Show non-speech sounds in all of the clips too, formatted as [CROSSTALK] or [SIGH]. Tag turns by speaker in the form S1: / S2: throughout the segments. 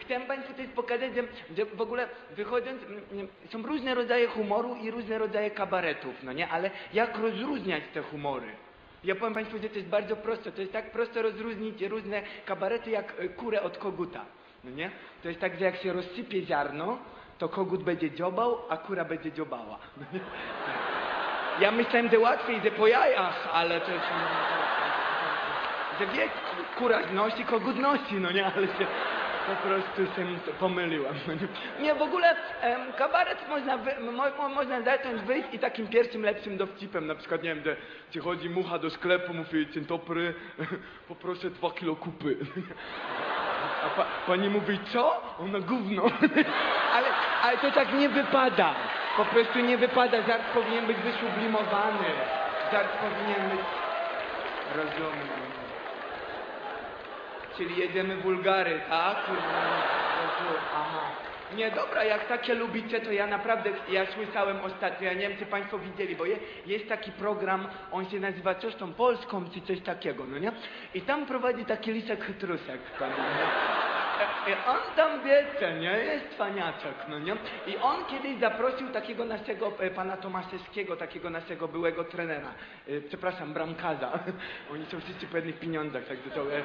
S1: chciałem Państwu też pokazać, że, w ogóle wychodząc, są różne rodzaje humoru i różne rodzaje kabaretów, no nie? Ale jak rozróżniać te humory? Ja powiem Państwu, że to jest bardzo proste. To jest tak prosto rozróżnić różne kabarety jak e, kurę od koguta. No nie? To jest tak, że jak się rozsypie ziarno, to kogut będzie dziobał, a kura będzie dziobała. Nie? [LAUGHS] Ja myślałem, że łatwiej, że po jajach, ale to jest... Że wie, kura nosi, kogut nosi, no nie, ale się po prostu się pomyliłam. [LAUGHS] nie. W ogóle em, kabaret można, wy, mo, mo, można zacząć wyjść i takim pierwszym, lepszym dowcipem, na przykład, nie wiem, że przychodzi mucha do sklepu, mówi, dzień dobry, [LAUGHS] poproszę dwa kilo kupy. [LAUGHS] A pa, pani mówi, co? Ona gówno. Ale, ale to tak nie wypada. Po prostu nie wypada. Żart powinien być wysublimowany. Żart powinien być... Rozumiem. Czyli jedziemy Bułgary, tak? Aha. Nie, dobra, jak takie lubicie, to ja naprawdę, ja słyszałem ostatnio, ja nie wiem, czy państwo widzieli, bo je, jest taki program, on się nazywa coś tą Polską, czy coś takiego, no nie? I tam prowadzi taki lisek chytrusek, tam, on tam wiecie, nie? Jest faniaczek, no nie? I on kiedyś zaprosił takiego naszego e, pana Tomaszewskiego, takiego naszego byłego trenera. E, przepraszam, bramkarza. Oni są wszyscy po jednych pieniądzach, także to... E, e,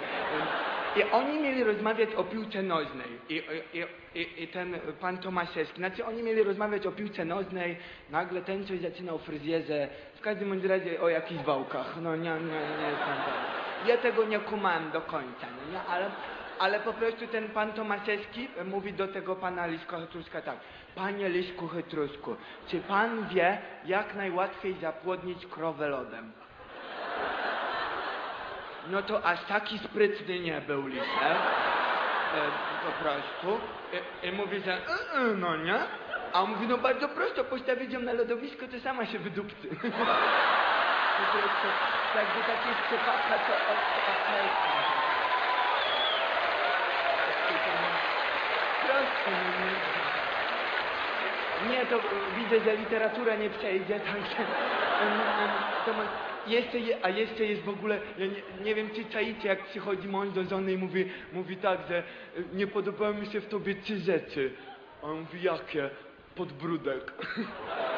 S1: I oni mieli rozmawiać o piłce nożnej. I, i, i, I ten pan Tomaszewski, znaczy oni mieli rozmawiać o piłce nożnej, nagle ten coś zaczynał fryzjerze, w każdym razie o jakichś wałkach. No nie, nie, nie jestem pewien. Ja tego nie kumałem do końca, no nie? Ale... Ale po prostu ten pan Tomaszewski e, mówi do tego pana Liśka Chytruska tak. Panie Liśku Chytrusku, czy pan wie, jak najłatwiej zapłodnić krowę lodem? No to aż taki sprytny nie był Lisek. E, po prostu. I, i mówi, że "E, e, no nie? A on mówi, no bardzo prosto, postawić ją na lodowisko, to sama się wydupcy. także takie szczepaka to. Proste, no nie. To widzę, że literatura nie przejdzie, także... jeszcze je, a jeszcze jest w ogóle, ja nie, nie wiem czy czaicie, jak przychodzi mąż do żony i mówi, mówi tak, że e, nie podobały mi się w tobie trzy rzeczy. A on mówi, jakie? Podbródek. [LAUGHS]